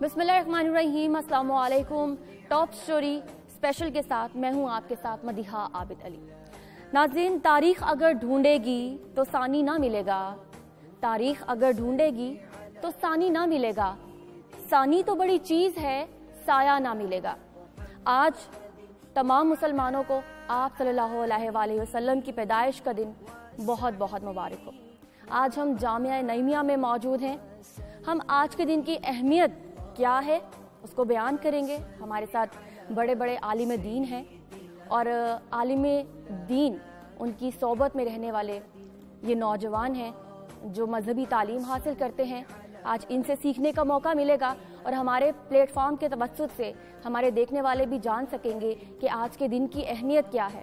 بسم اللہ الرحمن الرحیم السلام علیکم ٹاپ سٹوری اسپیشل کے ساتھ میں ہوں آپ کے ساتھ مدیحہ عابد علی. ناظرین، تاریخ اگر ڈھونڈے گی تو ثانی نہ ملے گا. تاریخ اگر ڈھونڈے گی تو ثانی نہ ملے گا. ثانی تو بڑی چیز ہے، سایہ نہ ملے گا. آج تمام مسلمانوں کو آپ صلی اللہ علیہ وآلہ وسلم کی پیدائش کا دن بہت بہت مبارک ہو۔ آج ہم جامعہ نعمیہ میں موجود ہیں۔ ہم آج کے دن کی اہمیت کیا ہے اس کو بیان کریں گے۔ ہمارے ساتھ بڑے بڑے عالم دین ہیں اور عالم دین ان کی صحبت میں رہنے والے یہ نوجوان ہیں جو مذہبی تعلیم حاصل کرتے ہیں۔ آج ان سے سیکھنے کا موقع ملے گا اور ہمارے پلیٹ فارم کے توسط سے ہمارے دیکھنے والے بھی جان سکیں گے کہ آج کے دن کی اہمیت کیا ہے۔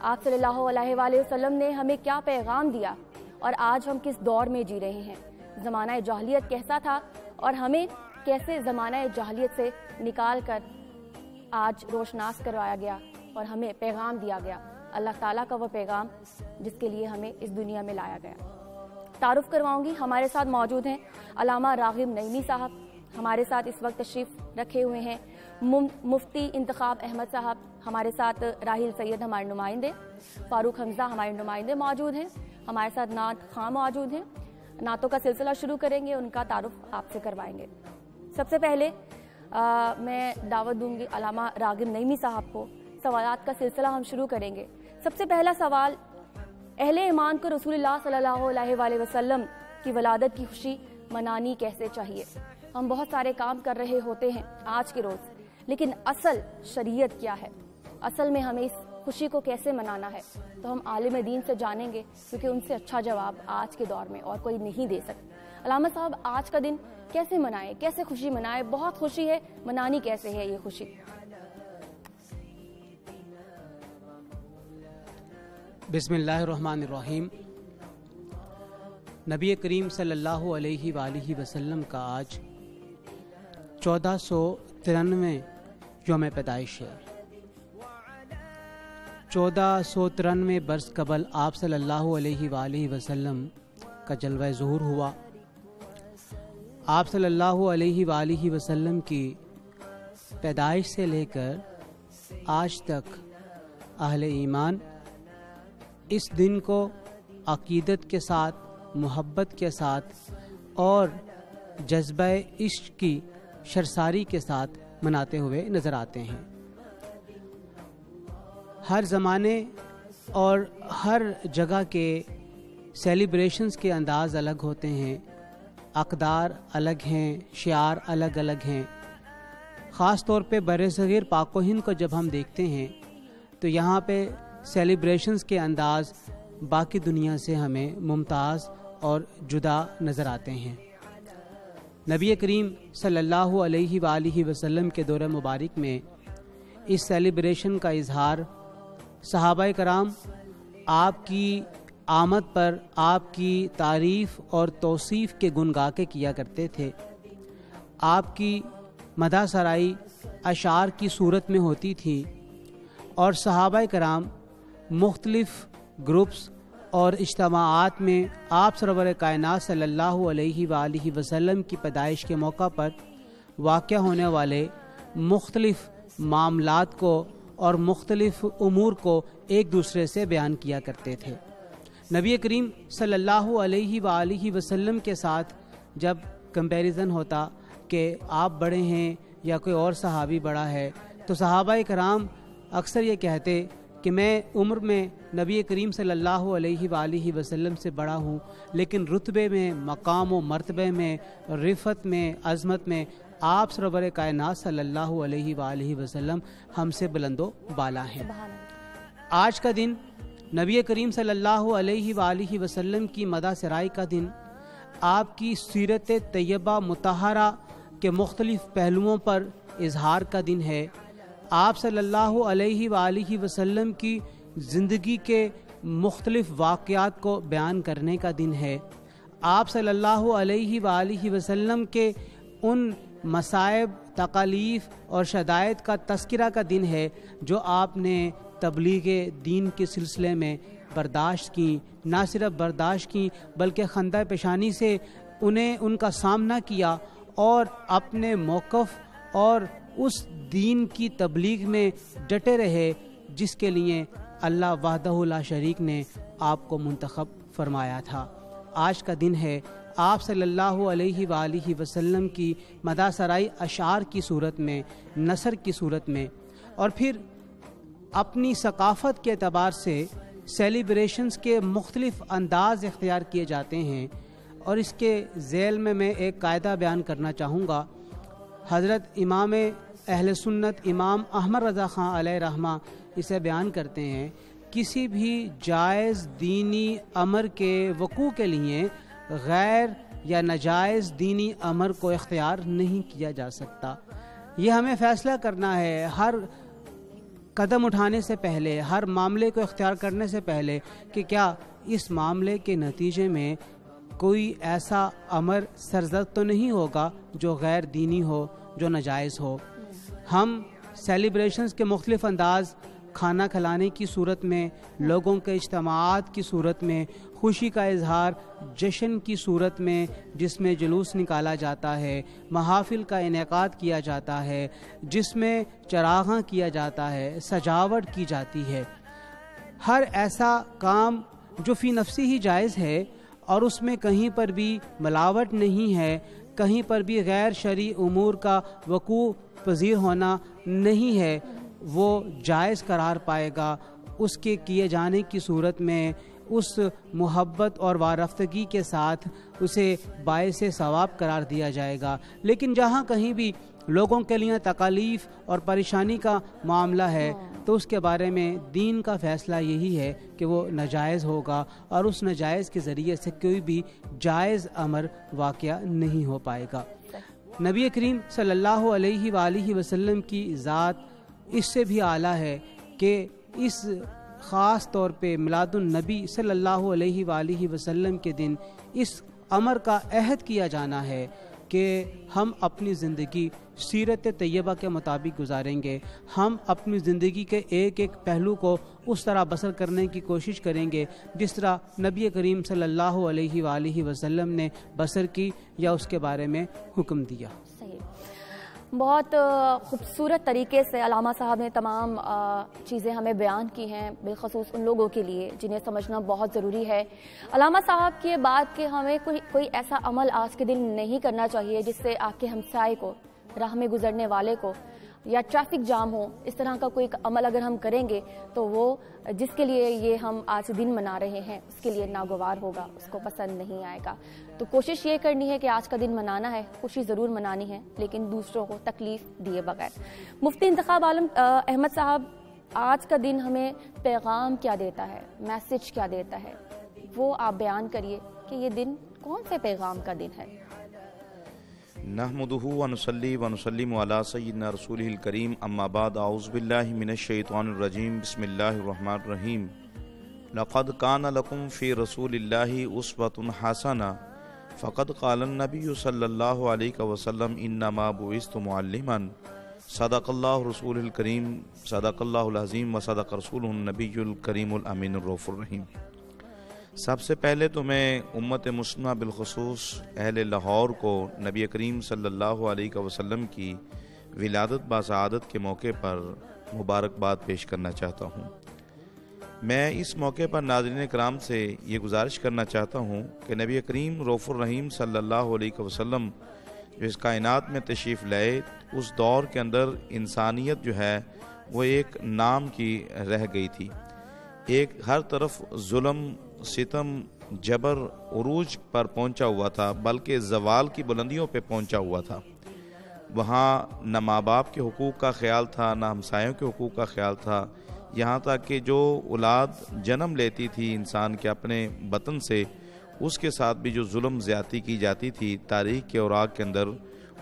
آپ صلی اللہ علیہ وآلہ وسلم نے ہمیں کیا پیغام دیا اور آج ہم کس دور میں جی رہے ہیں۔ زمانہ جاہلیت کیسا تھا اور ہمیں کیسے زمانہ جاہلیت سے نکال کر آج روشناس کروایا گیا اور ہمیں پیغام دیا گیا۔ اللہ تعالیٰ کا وہ پیغام جس کے لیے ہمیں اس دنیا میں لایا گیا۔ تعارف کرواؤں گی۔ ہمارے ساتھ موجود ہیں علامہ راغب نعیمی صاحب۔ ہمارے ساتھ اس وقت تشریف رکھے ہوئے ہیں۔ مفتی انتخاب احمد صاحب۔ ہمارے ساتھ راہیل سید ہمارے نمائندے۔ فاروق حمزہ ہمارے نمائندے موجود ہیں۔ ہمارے ساتھ نعت خان موجود ہیں۔ نعتوں کا سلسلہ شروع کریں گے ان کا تعارف آپ سے کروائیں گے۔ سب سے پہلے آ, میں دعوت دوں گی علامہ راغب نعیمی صاحب کو۔ سوالات کا سلسلہ ہم شروع کریں گے۔ سب سے پہلا سوال اہل ایمان کو رسول اللہ صلی اللہ علیہ وآلہ وسلم کی ولادت کی خوشی منانی کیسے چاہیے؟ ہم بہت سارے کام کر رہے ہوتے ہیں آج کے روز، لیکن اصل شریعت کیا ہے؟ اصل میں ہمیں اس خوشی کو کیسے منانا ہے؟ تو ہم عالم دین سے جانیں گے، کیونکہ ان سے اچھا جواب آج کے دور میں اور کوئی نہیں دے سکتا۔ علامہ صاحب، آج کا دن کیسے منائے؟ کیسے خوشی منائے؟ بہت خوشی ہے، منانی کیسے ہے یہ خوشی؟ بسم اللہ الرحمن الرحیم۔ نبی کریم صلی اللہ علیہ وآلہ وسلم کا آج چودہ سو ترانوے یوم پیدائش ہے۔ چودہ سو ترانوے برس قبل آپ صلی اللہ علیہ وآلہ وسلم کا جلوہ ظہور ہوا۔ آپ صلی اللہ علیہ وآلہ وسلم کی پیدائش سے لے کر آج تک اہل ایمان اس دن کو عقیدت کے ساتھ، محبت کے ساتھ اور جذبہ عشق کی شرساری کے ساتھ مناتے ہوئے نظر آتے ہیں۔ ہر زمانے اور ہر جگہ کے سیلیبریشنز کے انداز الگ ہوتے ہیں۔ اقدار الگ ہیں، شعار الگ الگ ہیں۔ خاص طور پہ بر صغیر پاک و ہند کو جب ہم دیکھتے ہیں، تو یہاں پہ سیلیبریشنز کے انداز باقی دنیا سے ہمیں ممتاز اور جدا نظر آتے ہیں۔ نبی کریم صلی اللہ علیہ وآلہ وسلم کے دور مبارک میں اس سیلیبریشن کا اظہار صحابہ کرام، آپ کی آمد پر آپ کی تعریف اور توصیف کے گنگا کے کیا کرتے تھے۔ آپ کی مدہ سرائی اشعار کی صورت میں ہوتی تھی اور صحابہ کرام مختلف گروپس اور اجتماعات میں آپ سرور کائنات صلی اللہ علیہ وآلہ وسلم کی پیدائش کے موقع پر واقع ہونے والے مختلف معاملات کو اور مختلف امور کو ایک دوسرے سے بیان کیا کرتے تھے۔ نبی کریم صلی اللہ علیہ وآلہ وسلم کے ساتھ جب کمپیریزن ہوتا کہ آپ بڑے ہیں یا کوئی اور صحابی بڑا ہے تو صحابہ کرام اکثر یہ کہتے کہ میں عمر میں نبی کریم صلی اللہ علیہ وآلہ وسلم سے بڑا ہوں، لیکن رتبے میں، مقام و مرتبے میں رفت میں، عظمت میں آپ سرور کائنات صلی اللہ علیہ وآلہ وسلم ہم سے بلند و بالا ہیں۔ آج کا دن، نبی کریم صلی اللہ علیہ وآلہ وسلم کی مدہ سرائی کا دن، آپ کی سیرت طیبہ متحرہ کے مختلف پہلوؤں پر اظہار کا دن ہے۔ آپ صلی اللہ علیہ وآلہ وسلم کی زندگی کے مختلف واقعات کو بیان کرنے کا دن ہے۔ آپ صلی اللہ علیہ وآلہ وسلم کے ان مصائب تکالیف اور شدائت کا تذکرہ کا دن ہے جو آپ نے تبلیغ دین کے سلسلے میں برداشت کی۔ نہ صرف برداشت کی، بلکہ خندہ پیشانی سے انہیں ان کا سامنا کیا اور اپنے موقف اور اس دین کی تبلیغ میں ڈٹے رہے، جس کے لیے اللہ وحدہ لا شریک نے آپ کو منتخب فرمایا تھا۔ آج کا دن ہے، آپ صلی اللہ علیہ وآلہ وسلم کی مدا سرائی اشعار کی صورت میں، نثر کی صورت میں۔ اور پھر اپنی ثقافت کے اعتبار سے سیلیبریشنز کے مختلف انداز اختیار کیے جاتے ہیں۔ اور اس کے ذیل میں میں ایک قاعدہ بیان کرنا چاہوں گا۔ حضرت امام اہل سنت امام احمد رضا خان علیہ رحمہ اسے بیان کرتے ہیں، کسی بھی جائز دینی امر کے وقوع کے لیے غیر یا ناجائز دینی امر کو اختیار نہیں کیا جا سکتا۔ یہ ہمیں فیصلہ کرنا ہے، ہر قدم اٹھانے سے پہلے، ہر معاملے کو اختیار کرنے سے پہلے کہ کیا اس معاملے کے نتیجے میں کوئی ایسا امر سرزد تو نہیں ہوگا جو غیر دینی ہو، جو ناجائز ہو۔ ہم سیلیبریشنز کے مختلف انداز کھانا کھلانے کی صورت میں، لوگوں کے اجتماعات کی صورت میں، خوشی کا اظہار جشن کی صورت میں، جس میں جلوس نکالا جاتا ہے، محافل کا انعقاد کیا جاتا ہے، جس میں چراغاں کیا جاتا ہے، سجاوٹ کی جاتی ہے۔ ہر ایسا کام جو فی نفسی ہی جائز ہے اور اس میں کہیں پر بھی ملاوٹ نہیں ہے کہیں پر بھی غیر شرعی امور کا وقوع پذیر ہونا نہیں ہے، وہ جائز قرار پائے گا۔ اس کے کیے جانے کی صورت میں اس محبت اور وارفتگی کے ساتھ اسے باعث ثواب قرار دیا جائے گا۔ لیکن جہاں کہیں بھی لوگوں کے لیے تکالیف اور پریشانی کا معاملہ ہے تو اس کے بارے میں دین کا فیصلہ یہی ہے کہ وہ ناجائز ہوگا اور اس ناجائز کے ذریعے سے کوئی بھی جائز امر واقعہ نہیں ہو پائے گا۔ نبی کریم صلی اللہ علیہ وآلہ وسلم کی ذات اس سے بھی اعلیٰ ہے کہ اس خاص طور پہ میلاد النبی صلی اللہ علیہ وآلہ وسلم کے دن اس امر کا عہد کیا جانا ہے۔ کہ ہم اپنی زندگی سیرت طیبہ کے مطابق گزاریں گے۔ ہم اپنی زندگی کے ایک ایک پہلو کو اس طرح بسر کرنے کی کوشش کریں گے جس طرح نبی کریم صلی اللہ علیہ وآلہ وسلم نے بسر کی یا اس کے بارے میں حکم دیا۔ بہت خوبصورت طریقے سے علامہ صاحب نے تمام چیزیں ہمیں بیان کی ہیں، بالخصوص ان لوگوں کے لیے جنہیں سمجھنا بہت ضروری ہے۔ علامہ صاحب کی یہ بات کہ ہمیں کوئی کوئی ایسا عمل آج کے دن نہیں کرنا چاہیے جس سے آپ کے ہمسائے کو، راہ میں گزرنے والے کو یا ٹریفک جام ہو، اس طرح کا کوئی عمل اگر ہم کریں گے تو وہ جس کے لیے یہ ہم آج دن منا رہے ہیں، اس کے لیے ناگوار ہوگا، اس کو پسند نہیں آئے گا۔ تو کوشش یہ کرنی ہے کہ آج کا دن منانا ہے، خوشی ضرور منانی ہے، لیکن دوسروں کو تکلیف دیے بغیر۔ مفتی انتخاب عالم احمد صاحب، آج کا دن ہمیں پیغام کیا دیتا ہے میسج کیا دیتا ہے؟ وہ آپ بیان کریے کہ یہ دن کون سے پیغام کا دن ہے؟ نحمده ونصلي ونسلم على سيدنا رسوله الكريم. اما بعد اعوذ بالله من الشيطان الرجيم. بسم الله الرحمن الرحيم. لقد كان لكم في رسول الله اسوه حسنه فقد قال النبي صلى الله عليه وسلم انما بعثت معلما. صدق الله رسول الكريم. صدق الله العظيم. وصدق رسوله النبي الكريم الامين الرؤوف الرحيم. سب سے پہلے تو میں امت مسلمہ بالخصوص اہل لاہور کو نبی کریم صلی اللہ علیہ وسلم کی ولادت باسعادت کے موقع پر مبارکباد پیش کرنا چاہتا ہوں۔ میں اس موقع پر ناظرین کرام سے یہ گزارش کرنا چاہتا ہوں کہ نبی کریم روف الرحیم صلی اللہ علیہ وسلم جو اس کائنات میں تشریف لائے، اس دور کے اندر انسانیت جو ہے، وہ ایک نام کی رہ گئی تھی۔ ایک ہر طرف ظلم ستم جبر عروج پر پہنچا ہوا تھا، بلکہ زوال کی بلندیوں پہ پہنچا ہوا تھا۔ وہاں نہ ماں باپ کے حقوق کا خیال تھا، نہ ہمسایوں کے حقوق کا خیال تھا۔ یہاں تک کہ جو اولاد جنم لیتی تھی انسان کے اپنے وطن سے، اس کے ساتھ بھی جو ظلم زیادتی کی جاتی تھی، تاریخ کے اوراق کے اندر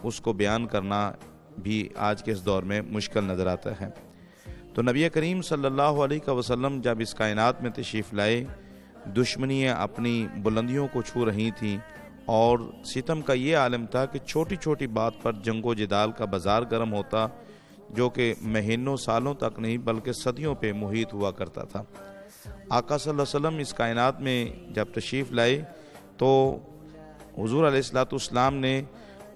اس کو بیان کرنا بھی آج کے اس دور میں مشکل نظر آتا ہے۔ تو نبی کریم صلی اللہ علیہ وسلم جب اس کائنات میں تشریف لائے دشمنیاں اپنی بلندیوں کو چھو رہی تھیں اور ستم کا یہ عالم تھا کہ چھوٹی چھوٹی بات پر جنگ و جدال کا بازار گرم ہوتا جو کہ مہینوں سالوں تک نہیں بلکہ صدیوں پہ محیط ہوا کرتا تھا۔ آقا صلی اللہ علیہ وسلم اس کائنات میں جب تشریف لائے تو حضور علیہ السلاۃ والسلام نے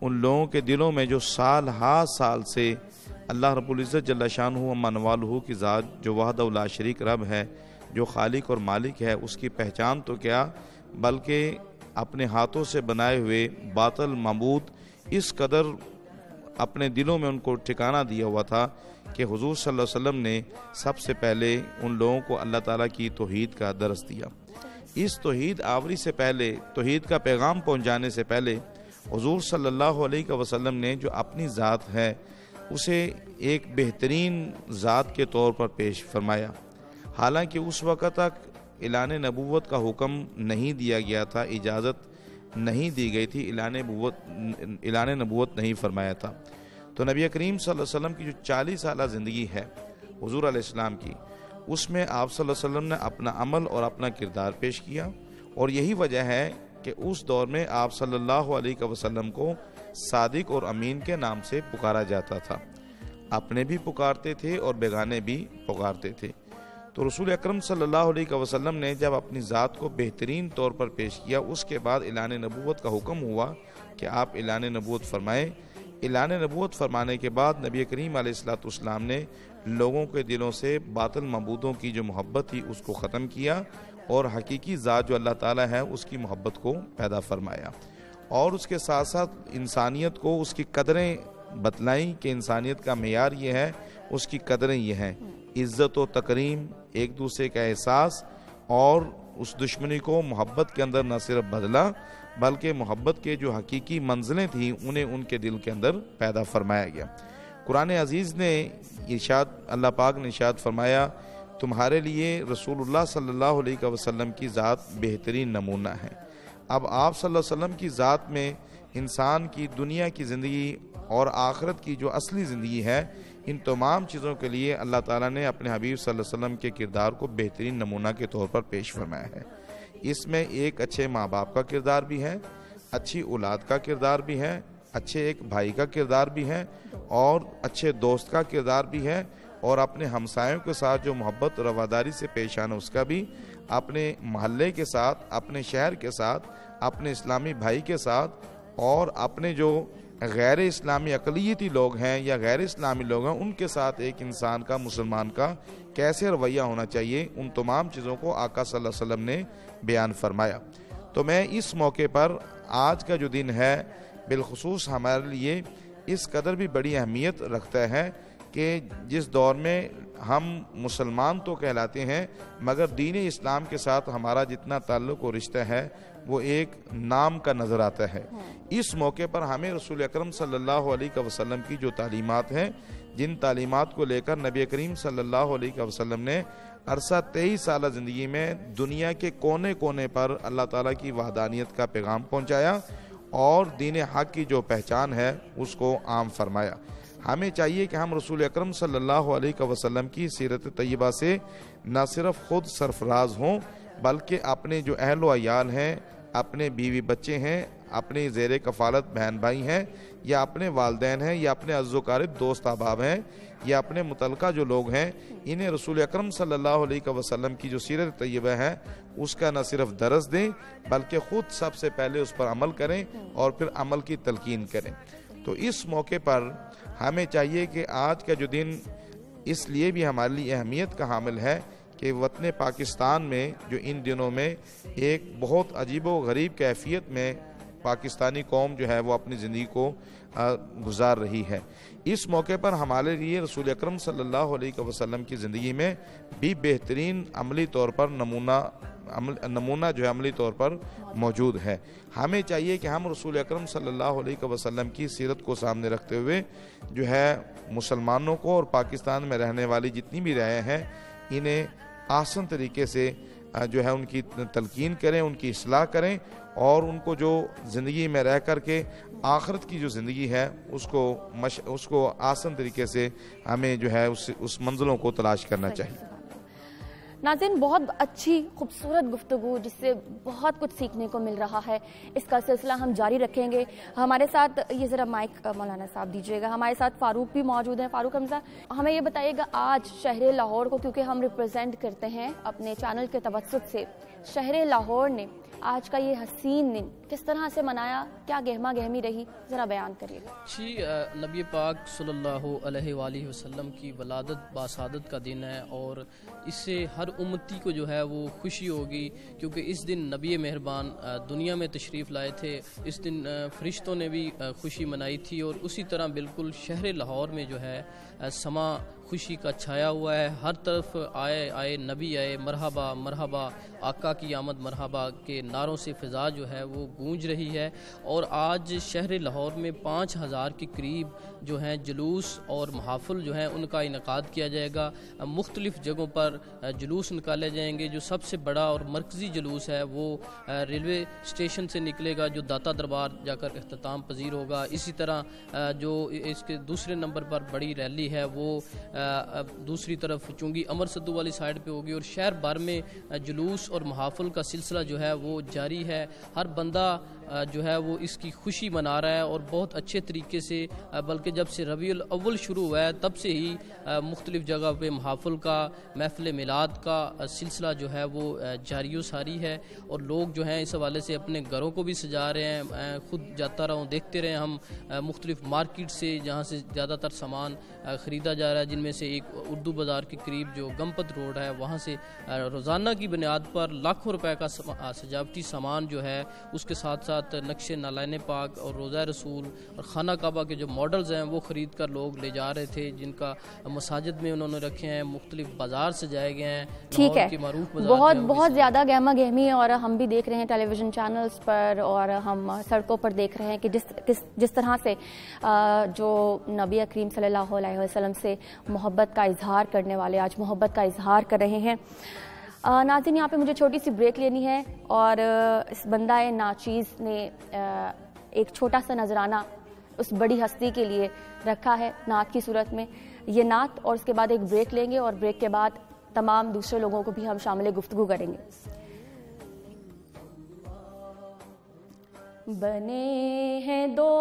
ان لوگوں کے دلوں میں جو سال ہا سال سے اللہ رب العزت جل شان ہو منوالہ کی ذات جو وحد اللہ شریک رب ہے جو خالق اور مالک ہے، اس کی پہچان تو کیا، بلکہ اپنے ہاتھوں سے بنائے ہوئے باطل معبود اس قدر اپنے دلوں میں ان کو ٹھکانہ دیا ہوا تھا کہ حضور صلی اللہ علیہ وسلم نے سب سے پہلے ان لوگوں کو اللہ تعالیٰ کی توحید کا درس دیا۔ اس توحید آوری سے پہلے، توحید کا پیغام پہنچانے سے پہلے، حضور صلی اللہ علیہ وسلم نے جو اپنی ذات ہے، اسے ایک بہترین ذات کے طور پر پیش فرمایا۔ حالانکہ اس وقت تک اعلان نبوت کا حکم نہیں دیا گیا تھا، اجازت نہیں دی گئی تھی، اعلان نبوت اعلان نبوت نہیں فرمایا تھا۔ تو نبی کریم صلی اللہ علیہ وسلم کی جو چالیس سالہ زندگی ہے، حضور علیہ السلام کی، اس میں آپ صلی اللہ علیہ وسلم نے اپنا عمل اور اپنا کردار پیش کیا۔ اور یہی وجہ ہے کہ اس دور میں آپ صلی اللہ علیہ وسلم کو صادق اور امین کے نام سے پکارا جاتا تھا۔ اپنے بھی پکارتے تھے اور بیگانے بھی پکارتے تھے۔ تو رسول اکرم صلی اللہ علیہ وسلم نے جب اپنی ذات کو بہترین طور پر پیش کیا، اس کے بعد اعلان نبوت کا حکم ہوا کہ آپ اعلان نبوت فرمائیں۔ اعلان نبوت فرمانے کے بعد نبی کریم علیہ السلاۃ اسلام نے لوگوں کے دلوں سے باطل مبودوں کی جو محبت تھی، اس کو ختم کیا اور حقیقی ذات جو اللہ تعالیٰ ہے، اس کی محبت کو پیدا فرمایا۔ اور اس کے ساتھ ساتھ انسانیت کو اس کی قدریں بتلائیں کہ انسانیت کا معیار یہ ہے، اس کی قدریں یہ ہیں۔ عزت و تکریم، ایک دوسرے کا احساس اور اس دشمنی کو محبت کے اندر نہ صرف بدلا، بلکہ محبت کے جو حقیقی منزلیں تھیں، انہیں ان کے دل کے اندر پیدا فرمایا گیا۔ قرآن عزیز نے ارشاد، اللہ پاک نے ارشاد فرمایا، تمہارے لیے رسول اللہ صلی اللہ علیہ وسلم کی ذات بہترین نمونہ ہے۔ اب آپ صلی اللہ علیہ وسلم کی ذات میں انسان کی دنیا کی زندگی اور آخرت کی جو اصلی زندگی ہے ان تمام چیزوں کے لیے اللہ تعالیٰ نے اپنے حبیب صلی اللہ علیہ وسلم کے کردار کو بہترین نمونہ کے طور پر پیش فرمایا ہے۔ اس میں ایک اچھے ماں باپ کا کردار بھی ہے، اچھی اولاد کا کردار بھی ہے، اچھے ایک بھائی کا کردار بھی ہے اور اچھے دوست کا کردار بھی ہے اور اپنے ہمسایوں کے ساتھ جو محبت رواداری سے پیش آنا، اس کا بھی اپنے محلے کے ساتھ، اپنے شہر کے ساتھ، اپنے اسلامی بھائی کے ساتھ اور اپنے جو غیر اسلامی اقلیتی لوگ ہیں یا غیر اسلامی لوگ ہیں، ان کے ساتھ ایک انسان کا، مسلمان کا کیسے رویہ ہونا چاہیے؟ ان تمام چیزوں کو آقا صلی اللہ علیہ وسلم نے بیان فرمایا۔ تو میں اس موقع پر آج کا جو دن ہے، بالخصوص ہمارے لیے اس قدر بھی بڑی اہمیت رکھتا ہے کہ جس دور میں ہم مسلمان تو کہلاتے ہیں، مگر دین اسلام کے ساتھ ہمارا جتنا تعلق و رشتہ ہے وہ ایک نام کا نظر آتا ہے۔ اس موقع پر ہمیں رسول اکرم صلی اللہ علیہ وسلم کی جو تعلیمات ہیں، جن تعلیمات کو لے کر نبی کریم صلی اللہ علیہ وسلم نے عرصہ تیئیس سالہ زندگی میں دنیا کے کونے کونے پر اللہ تعالیٰ کی وحدانیت کا پیغام پہنچایا اور دین حق کی جو پہچان ہے، اس کو عام فرمایا۔ ہمیں چاہیے کہ ہم رسول اکرم صلی اللہ علیہ وسلم کی سیرت طیبہ سے نہ صرف خود سرفراز ہوں، بلکہ اپنے جو اہل و عیال ہیں اپنے بیوی بچے ہیں اپنے زیر کفالت بہن بھائی ہیں، یا اپنے والدین ہیں، یا اپنے عز و قارب دوست احباب ہیں، یا اپنے متعلقہ جو لوگ ہیں، انہیں رسول اکرم صلی اللہ علیہ وسلم کی جو سیرت طیبہ ہے اس کا نہ صرف درس دیں، بلکہ خود سب سے پہلے اس پر عمل کریں اور پھر عمل کی تلقین کریں۔ تو اس موقع پر ہمیں چاہیے کہ آج کا جو دن اس لیے بھی ہمارے لیے اہمیت کا حامل ہے کہ وطن پاکستان میں جو ان دنوں میں ایک بہت عجیب و غریب کیفیت میں پاکستانی قوم جو ہے وہ اپنی زندگی کو گزار رہی ہے۔ اس موقع پر ہمارے لیے رسول اکرم صلی اللہ علیہ وسلم کی زندگی میں بھی بہترین عملی طور پر نمونہ نمونہ جو ہے عملی طور پر موجود ہے۔ ہمیں چاہیے کہ ہم رسول اکرم صلی اللہ علیہ وسلم کی سیرت کو سامنے رکھتے ہوئے جو ہے مسلمانوں کو اور پاکستان میں رہنے والی جتنی بھی رہے ہیں، انہیں آسن طریقے سے جو ہے ان کی تلقین کریں ان کی اصلاح کریں اور ان کو جو زندگی میں رہ کر کے آخرت کی جو زندگی ہے اس کو مش اس کو آسن طریقے سے ہمیں جو ہے اس اس منزلوں کو تلاش کرنا چاہیے۔ ناظرین، بہت اچھی، خوبصورت گفتگو جس سے بہت کچھ سیکھنے کو مل رہا ہے۔ اس کا سلسلہ ہم جاری رکھیں گے۔ ہمارے ساتھ، یہ ذرا مائک مولانا صاحب دیجیے گا۔ ہمارے ساتھ فاروق بھی موجود ہیں۔ فاروق حمزہ، ہمیں یہ بتائیے گا، آج شہر لاہور کو کیونکہ ہم ریپرزینٹ کرتے ہیں اپنے چینل کے توسط سے۔ شہر لاہور نے، آج کا یہ حسین دن کس طرح سے منایا؟ کیا گہما گہمی رہی؟ ذرا بیان کریے جی نبی پاک صلی اللہ علیہ وآلہ وسلم کی ولادت باسادت کا دن ہے اور اس سے ہر امتی کو جو ہے وہ خوشی ہوگی کیونکہ اس دن نبی مہربان دنیا میں تشریف لائے تھے۔ اس دن فرشتوں نے بھی خوشی منائی تھی اور اسی طرح بالکل شہر لاہور میں جو ہے سما خوشی کا چھایا ہوا ہے۔ ہر طرف آئے آئے نبی، آئے مرحبا مرحبا۔ آقا کی آمد مرحبا کے نعروں سے فضا جو ہے وہ گونج رہی ہے۔ اور آج شہر لاہور میں پانچ ہزار کے قریب جو ہیں جلوس اور محافل جو ہیں ان کا انعقاد کیا جائے گا۔ مختلف جگہوں پر جلوس نکالے جائیں گے۔ جو سب سے بڑا اور مرکزی جلوس ہے وہ ریلوے اسٹیشن سے نکلے گا، جو داتا دربار جا کر اختتام پذیر ہوگا۔ اسی طرح جو اس کے دوسرے نمبر پر بڑی ریلی ہے وہ دوسری طرف چونگی امر سدو والی سائڈ پہ ہوگی اور شہر بھر میں جلوس اور محافل کا سلسلہ جو ہے وہ جاری ہے۔ ہر بندہ جو ہے وہ اس کی خوشی منا رہا ہے اور بہت اچھے طریقے سے بلکہ جب سے ربیع الاول شروع ہوا ہے، تب سے ہی مختلف جگہ پہ محافل کا، محفل میلاد کا سلسلہ جو ہے وہ جاری و ساری ہے۔ اور لوگ جو ہیں اس حوالے سے اپنے گھروں کو بھی سجا رہے ہیں۔ خود جاتا رہا ہوں، دیکھتے رہے ہم مختلف مارکیٹ سے، جہاں سے زیادہ تر سامان خریدا جا رہا ہے، جن میں سے ایک اردو بازار کے قریب جو گمپت روڈ ہے وہاں سے روزانہ کی بنیاد پر لاکھوں روپے کا سجاوٹی سامان جو ہے اس کے ساتھ ساتھ نقش نالین پاک اور روزہ رسول اور خانہ کعبہ کے جو ماڈلز ہیں وہ خرید کر لوگ لے جا رہے تھے جن کا مساجد میں انہوں نے رکھے ہیں مختلف بازار سے جائے گئے ہیں ٹھیک ہے۔ بہت بہت زیادہ گہما گہمی اور ہم بھی دیکھ رہے ہیں ٹیلی ویژن چینلز پر اور ہم سڑکوں پر دیکھ رہے ہیں کہ جس جس طرح سے جو نبی اکریم صلی اللہ علیہ وسلم سے محبت کا اظہار کرنے والے آج محبت کا اظہار کر رہے ہیں۔ ناظرین، یہاں پہ مجھے چھوٹی سی بریک لینی ہے اور اس بندہ ناچیز نے ایک چھوٹا سا نظرانہ اس بڑی ہستی کے لیے رکھا ہے نعت کی صورت میں۔ یہ نعت اور اس کے بعد ایک بریک لیں گے اور بریک کے بعد تمام دوسرے لوگوں کو بھی ہم شامل گفتگو کریں گے۔ بنے ہیں دو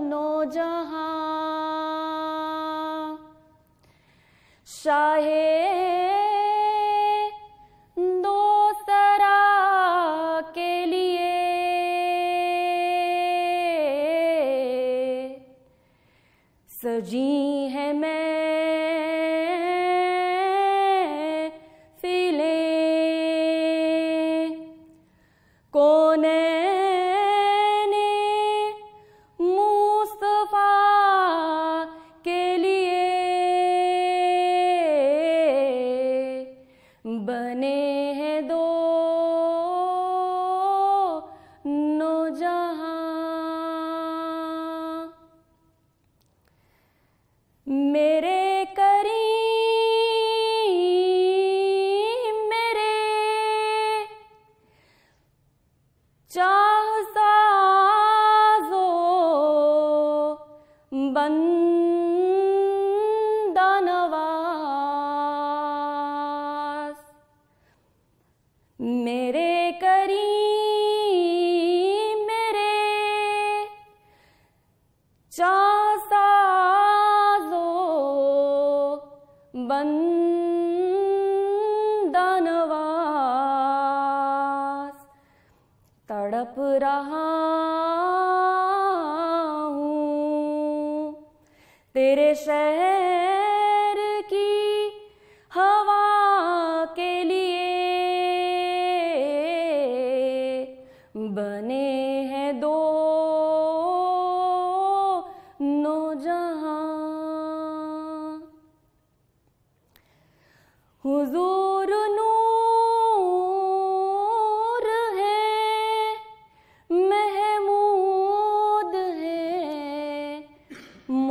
نو جہاں شاہ may تڑپ رہا ہوں تیرے شہر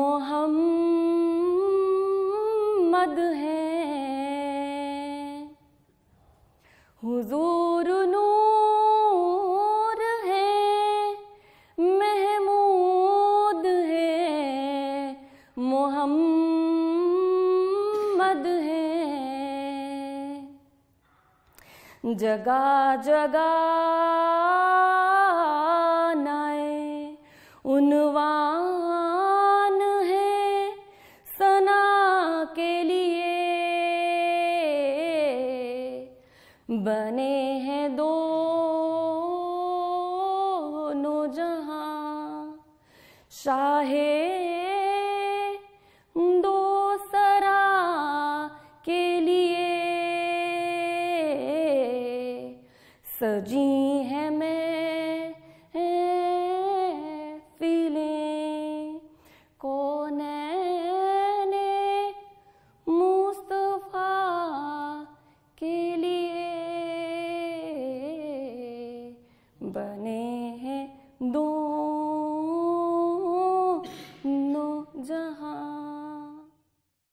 محمد ہیں حضور نور ہے محمود ہے محمد ہے۔ جگہ جگہ شاہ دو سرا کے لیے سجی